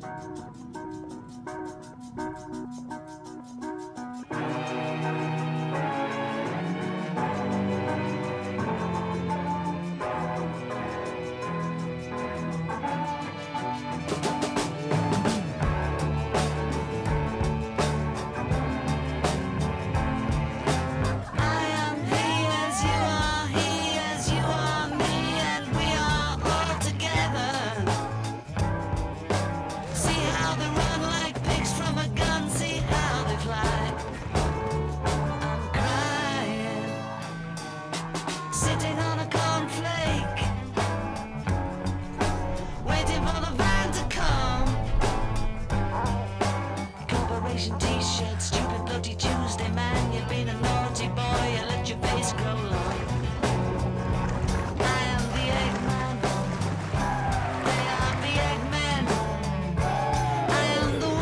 Bye. generation t-shirt Stupid bloody Tuesday man You've been a naughty boy You let your face grow long. I am the Eggman. They are the Eggmen. I am the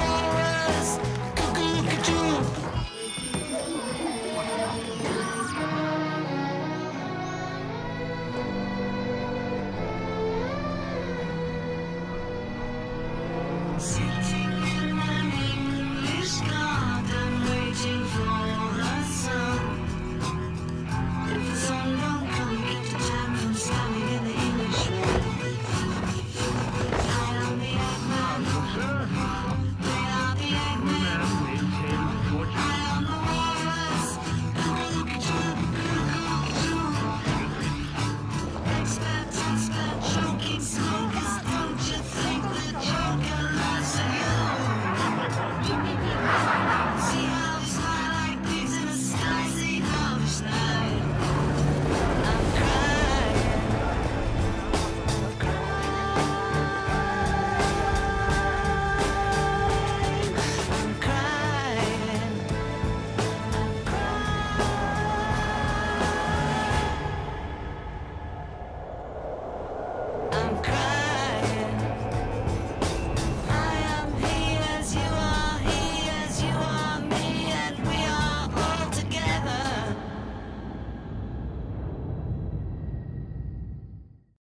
I'm coming.